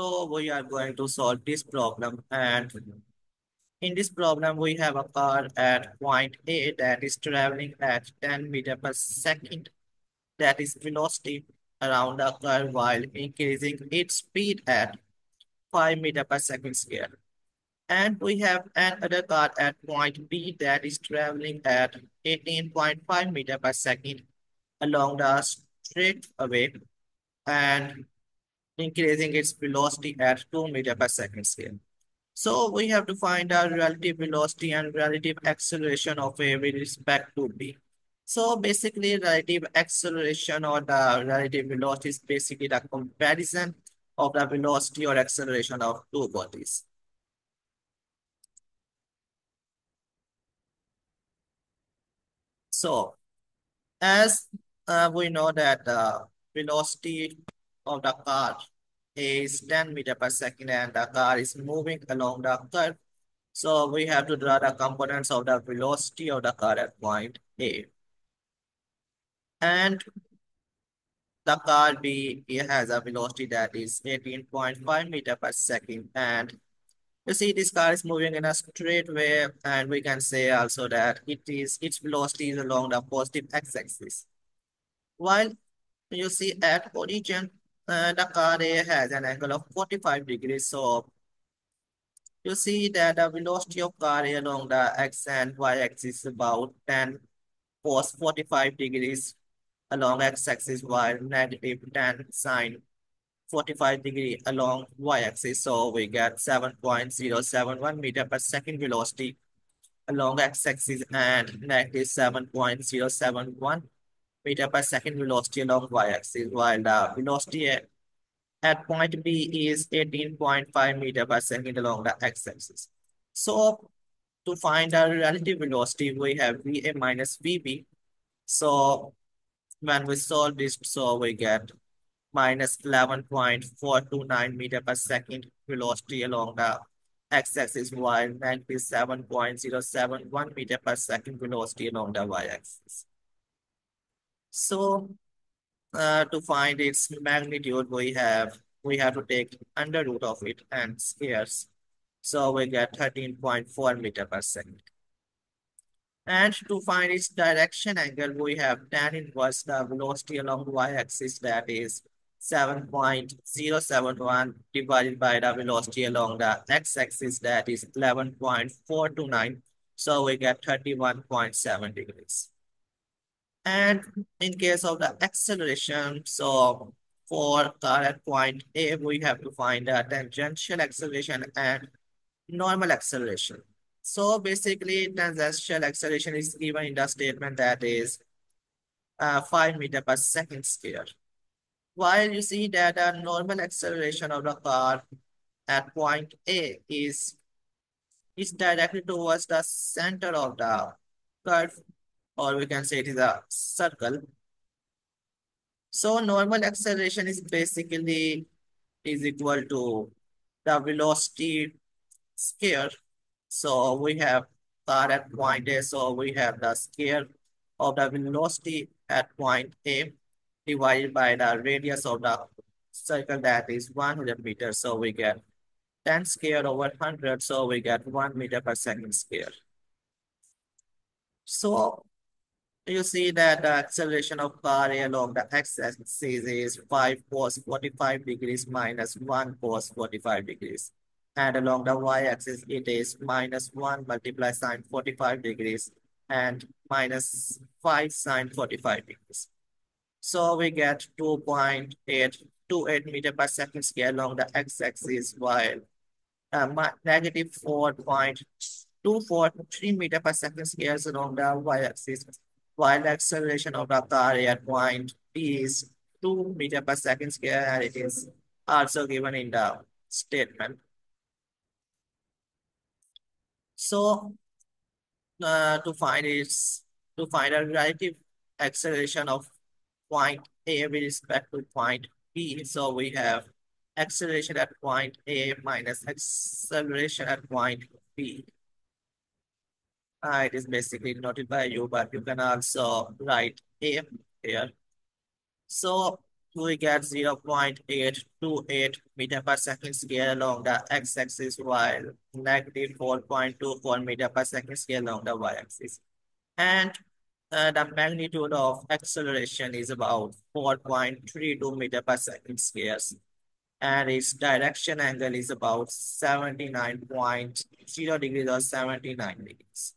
So we are going to solve this problem and in this problem we have a car at point A that is traveling at 10 meter per second that is velocity around the curve while increasing its speed at 5 meter per second square. And we have another car at point B that is traveling at 18.5 meter per second along the straight away and increasing its velocity at 2 meter per second scale. So we have to find our relative velocity and relative acceleration of A with respect to B. So basically relative acceleration or the relative velocity is basically the comparison of the velocity or acceleration of two bodies. So as uh, we know that the velocity of the car is 10 meter per second and the car is moving along the curve. So we have to draw the components of the velocity of the car at point A. And the car B has a velocity that is 18.5 meter per second. And you see this car is moving in a straight way and we can say also that it is its velocity is along the positive x-axis. While you see at origin uh, the car A has an angle of 45 degrees. So you see that the velocity of car along the x and y axis is about 10 cos 45 degrees along x-axis while negative 10 sine 45 degree along y-axis. So we get 7.071 meter per second velocity along x-axis and negative 7.071 meter per second velocity along y-axis, while the velocity at point B is 18.5 meter per second along the x-axis. So to find our relative velocity, we have VA minus VB. So when we solve this, so we get minus 11.429 meter per second velocity along the x-axis while negative 7.071 meter per second velocity along the y-axis. So uh, to find its magnitude, we have we have to take under root of it and squares. So we get 13.4 meter per second. And to find its direction angle, we have tan inverse the velocity along the y-axis that is 7.071 divided by the velocity along the x-axis that is 11.429. So we get 31.7 degrees. And in case of the acceleration, so for at point A, we have to find the tangential acceleration and normal acceleration. So basically, tangential acceleration is given in the statement that is uh, 5 meter per second square. While you see that the normal acceleration of the car at point A is, is directly towards the center of the curve or we can say it is a circle. So normal acceleration is basically is equal to the velocity square. So we have car at point A, so we have the square of the velocity at point A divided by the radius of the circle that is 100 meters. So we get 10 square over 100, so we get 1 meter per second square. So you see that the acceleration of car along the x-axis is 5 cos 45 degrees minus 1 cos 45 degrees. And along the y-axis, it is minus 1 multiply sine 45 degrees and minus 5 sine 45 degrees. So we get 2.828 meter per second square along the x-axis while uh, negative 4.243 meter per second squares along the y-axis while the acceleration of the car at point P is 2 meter per second square and it is also given in the statement. So uh, to find its to find a relative acceleration of point A with respect to point B, so we have acceleration at point A minus acceleration at point B. Uh, it is basically noted by you, but you can also write A here. So we get 0.828 meter per second scale along the x-axis while negative 4.24 meter per second scale along the y-axis. And uh, the magnitude of acceleration is about 4.32 meter per second squares. And its direction angle is about 79.0 degrees or 79 degrees.